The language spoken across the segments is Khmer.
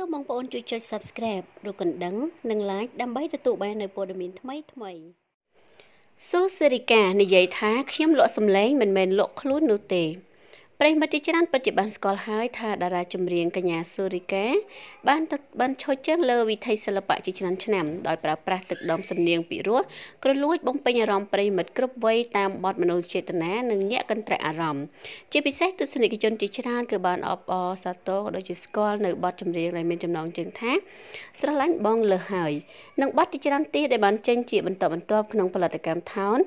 សូមបងប្អូនជួយចុច Subscribe ឬកណ្ដឹងនិង Like ដើម្បីទទួលបាននូវព័ត៌មានថ្មីៗស៊ូសេរីកានិយាយថាខ្ញុំលក់សម្លេងមិនមែនលក់ខ្លួននោះទេ ប្រិមិត្តជាច្រើនពិតជាបានស្គាល់ហើយថាតារាចម្រៀងកញ្ញាសូរិកាបានបានឈរជើងលើវិថីសិល្បៈជាច្រើនឆ្នាំដោយប្រើប្រាស់ទឹកដមសំនៀងពិរោះក្រលួចបំពេញអារម្មណ៍ប្រិមិត្តគ្រប់វ័យតាមបទមនោចេតនានិងញាក់កន្ត្រាក់អារម្មណ៍ជាពិសេសទស្សនិកជនជាច្រើនគឺបានអបអរសាទរក៏ដូចជាស្គាល់នៅបទចម្រៀងដែលមានចំណងជើងថាស្រឡាញ់បងលើហើយនិងបទជាច្រើនទៀតដែលបានចេញជាបន្តបន្ទាប់ក្នុងផលិតកម្មថោន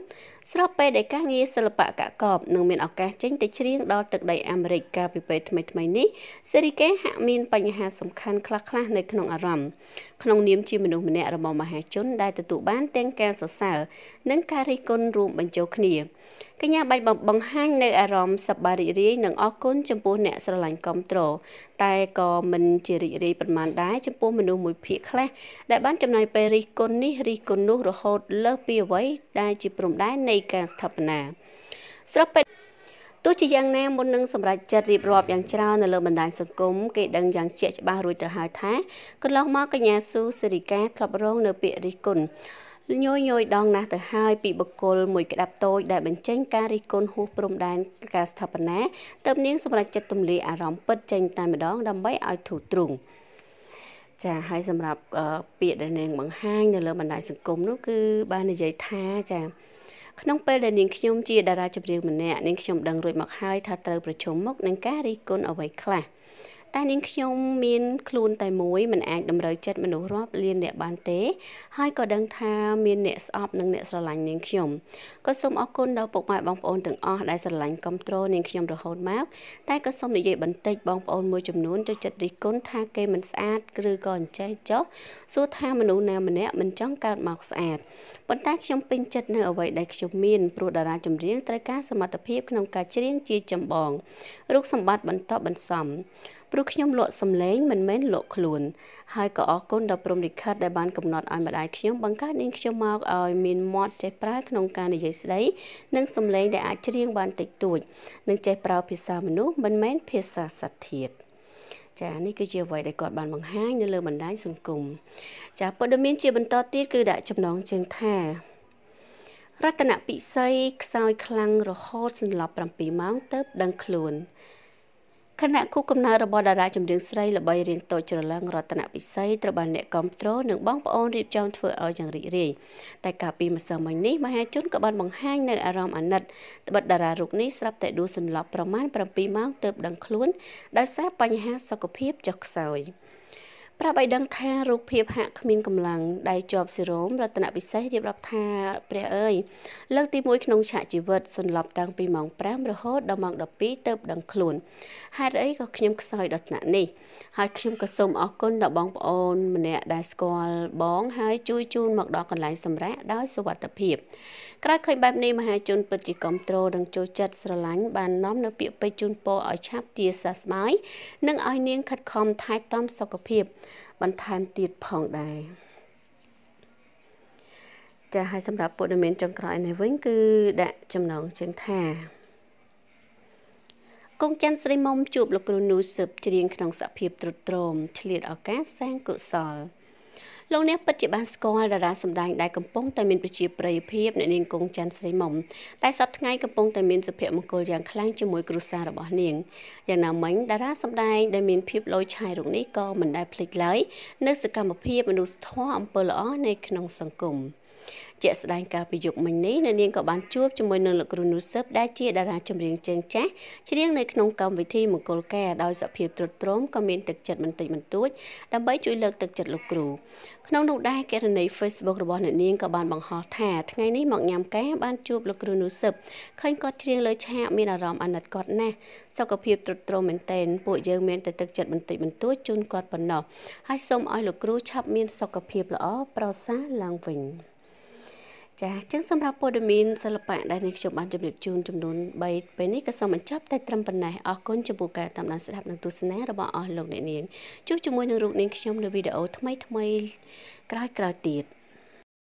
ស្របពេលដែលការងារសិល្បៈកកបនឹងមានឱកាសចេញទៅច្រៀងដល់ទឹកដីអាមេរិកកាលពីពេលថ្មីៗនេះសេរីកេហាក់មានបញ្ហាសំខាន់ខ្លះៗនៅក្នុងអារម្មណ៍ក្នុងនាមជាមនុស្សម្នាក់របស់មហាជនដែលទទួលបានទាំងការសរសើរនិងការរិះគន់រួមបញ្ចូលគ្នាកញ្ញាបាច់បង្ហាញនៅអារម្មណ៍សប្បាយរីករាយនិងអរគុណចំពោះអ្នកស្រឡាញ់គាំទ្រតែក៏មិនជារីករាយប៉ុន្មានដែរចំពោះមនុស្សមួយភាគខ្លះដែលបានចំណាយពេលរិះគន់នេះរិះគន់នោះរហូតលើសពីអ្វីដែលជាព្រំដែននៃការស្ថាបនាស្របពេល ទោះជាយ៉ាងណាមុននឹងសម្រេចចិត្តរៀបរាប់យ៉ាងច្រើននៅលើបណ្ដាញសង្គមគេដឹងយ៉ាងជាក់ច្បាស់រួចទៅហើយថាកន្លងមកកញ្ញាស៊ូសេរីកាធ្លាប់រងនៅពាក្យរិះគន់ញយញយដងណាស់ទៅហើយពីបុគ្គលមួយក្តាប់តូចដែលបញ្ចេញការរិះគន់ហួសព្រំដែនការស្ថាបនាទើបនាងសម្រេចចិត្តទម្លាយអារម្មណ៍ពិតចេញតែម្ដងដើម្បីឲ្យធូរទ្រូងចាហើយសម្រាប់ពាក្យដែលនាងបង្ហាញនៅលើបណ្ដាញសង្គមនោះគឺបាននិយាយថាចា ក្នុងពេលដែលនាងខ្ញុំជាតារាចម្រៀងម្នាក់នាងខ្ញុំដឹងរួចមកហើយថាត្រូវប្រឈមមុខនឹងការរិះគន់អ្វីខ្លះ តែនាងខ្ញុំមានខ្លួនតែមួយមិនអាចតម្រូវចិត្តមនុស្សរាប់លានអ្នកបានទេ ហើយក៏ដឹងថាមានអ្នកស្អប់និងអ្នកស្រឡាញ់នាងខ្ញុំក៏សូមអរគុណដល់ពុកម៉ែបងប្អូនទាំងអស់ដែលស្រឡាញ់គ្រប់គ្រងនាងខ្ញុំរហូតមកតែក៏សូមនិយាយបន្តិចបងប្អូនមួយចំនួនចូលចិត្តរិះគន់ថាគេមិនស្អាតឬក៏អញ្ចេះចុះសួរថាមនុស្សណាម្នាក់មិនចង់កើតមកស្អាតប៉ុន្តែខ្ញុំពេញចិត្តនៅអ្វីដែលខ្ញុំមានព្រោះតារាចម្រៀងត្រូវការសមត្ថភាពក្នុងការច្រៀងជាចម្បងរូបសម្បត្តិបន្តបន្សំ ព្រោះខ្ញុំលក់សម្លេងមិនមែនលក់ខ្លួនហើយក៏អរគុណដល់ព្រំលិខិតដែលបានកំណត់ឲ្យម្ដាយខ្ញុំបង្កើតនាងខ្ញុំមកឲ្យមានមាត់ចេះប្រើក្នុងការនិយាយស្ដីនិងសម្លេងដែលអាចច្រៀងបានតិចតួចនិងចេះប្រើភាសាមនុស្សមិនមែនភាសាសត្វធាតុចានេះគឺជាអ្វីដែលគាត់បានបង្ហាញនៅលើបណ្ដាញសង្គមចាព័ត៌មានជាបន្តទៀតគឺដាក់ចំណងជើងថារតនពិសីខ្សោយខ្លាំងរហូតសន្លប់7ម៉ោងទៅដឹងខ្លួន ខណៈគូកំណើរបស់តារាចម្រៀងស្រីល្បីរៀងតូចច្រឡឹងរតនពិសីត្រូវបានអ្នកគាំទ្រនិងបងប្អូនរៀបចំធ្វើឲ្យយ៉ាងរីករាយតែកាលពីម្សិលមិញនេះមហាជនក៏បានបង្ហាញនៅអារម្មណ៍អាណិតត្បិតតារារូបនេះស្រាប់តែដួលសន្លប់ប្រមាណ7ម៉ោងទើបដឹងខ្លួនដោយសារបញ្ហាសុខភាពចុះខ្សោយ។ ប្រាប់ឲ្យដឹងថារូបភាពហាក់គ្មានកម្លាំងដៃជាប់សេរ៉ូមរតនពិសេសរៀបរាប់ថាព្រះអើយលើកទី1ក្នុងឆាកជីវិតសន្លប់តាំងពីម៉ោង5រហូតដល់ម៉ោង12ទៅដឹងខ្លួនហេតុអីក៏ខ្ញុំខ្សោយដល់ថ្នាក់នេះហើយខ្ញុំក៏សូមអរគុណដល់បងប្អូនម្នាក់ដែលស្គាល់បងហើយជួយជូនមកដល់កន្លែងសម្រាកដោយសុវត្ថិភាពក្រោយឃើញបែបនេះមហាជនពិតជាគ្រប់គ្រងនិងចូលចិត្តស្រឡាញ់បាននាំនៅពាក្យពេចន៍ជូនពរឲ្យឆាប់ជាសះស្បើយនិងឲ្យនាងខិតខំថែទាំសុខភាពបន្ថែមទៀតផងដែរចាហើយសម្រាប់ព័ត៌មានចុងក្រោយនេះវិញគឺដាក់ចំណងជើងថាគង់ច័ន្ទស្រីមុំជួបលោកគ្រូនូសឹបច្រៀងក្នុងសភាពទ្រុឌទ្រោមឆ្លៀតឱកាសសាងកុសល លោកអ្នកពិតជាបានស្គាល់តារាសម្ដែងដែលកំពុងតែមានប្រជាប្រិយភាពអ្នកនាងគង់ច័ន្ទស្រីមុំតែសប្តាហ៍ថ្ងៃកំពុងតែមានសុភមង្គលយ៉ាងខ្លាំងជាមួយគ្រួសាររបស់នាងយ៉ាងណាមិញតារាសម្ដែងដែលមានភាពលោឆាយរូបនេះក៏មិនដែលភ្លេចឡើយនៅសកម្មភាពមនុស្សធម៌អំពើល្អនៅក្នុងសង្គម។ ជាក់ស្ដែងកាលពីយប់មិញនេះនៅនាងក៏បានជួបជាមួយនឹងលោកគ្រូនូសឹបដែលជាតារាចម្រៀងជើងចាស់ច្រៀងនៅក្នុងកម្មវិធីមង្គលការដោយសភាពទ្រុឌទ្រោមក៏មានទឹកចិត្តបន្តិចបន្តួចដើម្បីជួយលើកទឹកចិត្តលោកគ្រូក្នុងនោះដែរកេរនី Facebook របស់អ្នកនាងក៏បានបង្ហោះថាថ្ងៃនេះមកញ៉ាំការបានជួបលោកគ្រូនូសឹបឃើញគាត់ច្រៀងលើឆាកមានអារម្មណ៍អាណិតគាត់ណាស់សុខភាពទ្រុឌទ្រោមមែនទែនពួកយើងមានតែទឹកចិត្តបន្តិចបន្តួចជូនគាត់ប៉ុណ្ណោះហើយសូមឲ្យលោកគ្រូឆាប់មានសុខភាពល្អប្រសើរឡើងវិញ។ ចាអញ្ចឹងសម្រាប់ព័ត៌មានសិល្បៈដែលនេះខ្ញុំបានជម្រាបជូនចំនួន3ពេលនេះក៏សូមបញ្ចប់តែត្រឹមប៉ុណ្ណេះអរគុណចំពោះការតាមដានស្ដាប់និងទស្សនារបស់អស់លោកអ្នកនាងជួបជាមួយនឹងរូបនាងខ្ញុំនៅវីដេអូថ្មីថ្មីក្រោយៗទៀត